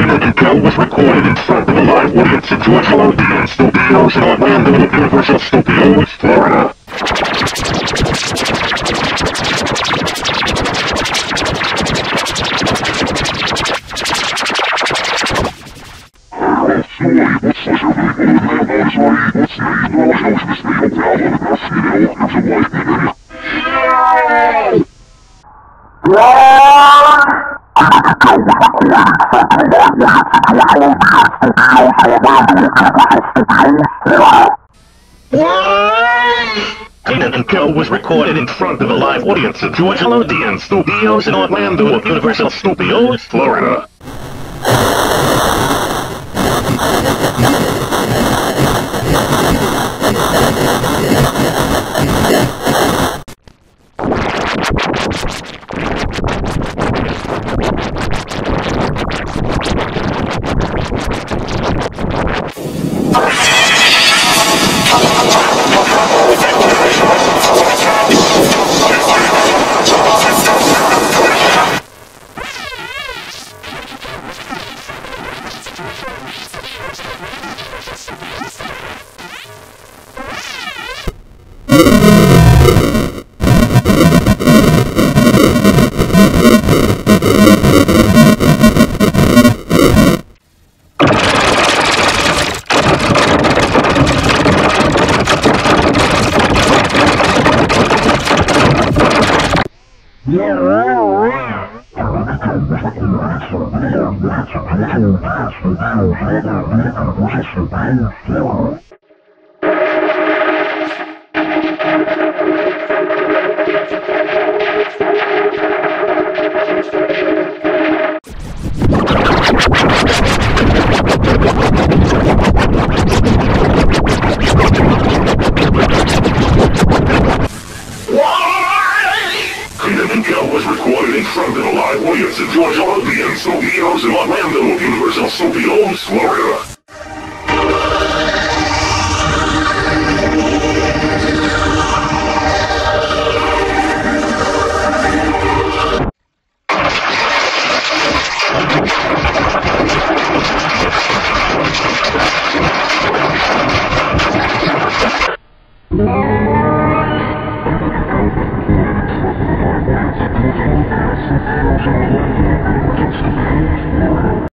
Kenan and Kel was recorded in front of a live audience at Georgelodeon Studios in Orlando, Universal Studios, Florida. Kenan and Kel was recorded in front of a live audience at Georgelodeon Studios in Orlando, of Universal Studios, Florida. Kenan recorded in front of a live audience at Georgelodeon Studios in Orlando, Universal Studios, Florida.